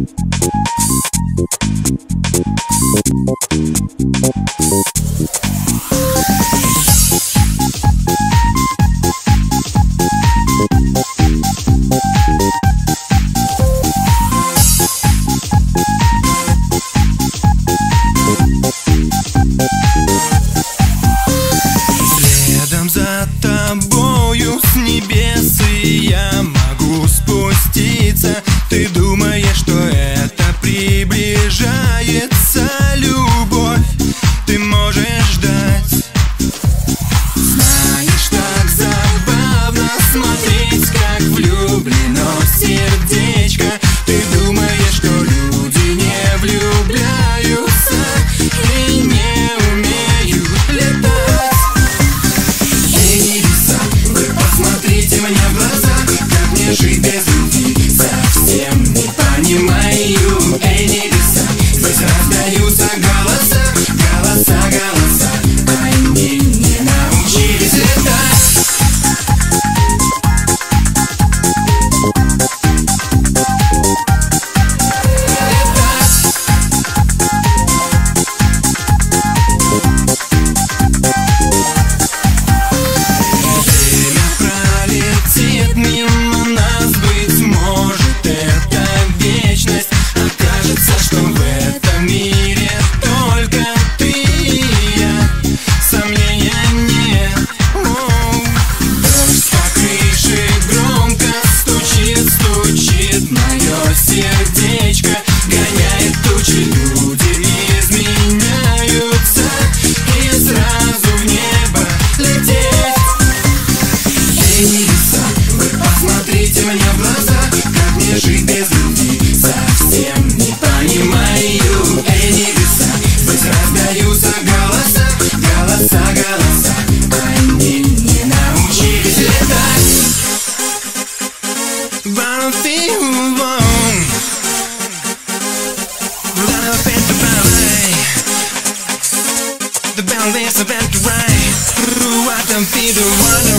Thank you. появится любовь, ты можешь ждать. Знаешь, так забавно смотреть, как влюблено сердечко. Ты думаешь, что люди не влюбляются и не умеют летать. Эй, небеса, вы посмотрите мне в глаза, как мне жить без измениться. Вы посмотрите мне в глаза Как мне жить без любви. Совсем не понимаю Эниса Здесь раздаются голоса Голоса, голоса. Они не научились летать. One thing, one Love is the ballet The ballet's about to ride Through what I'm feeling,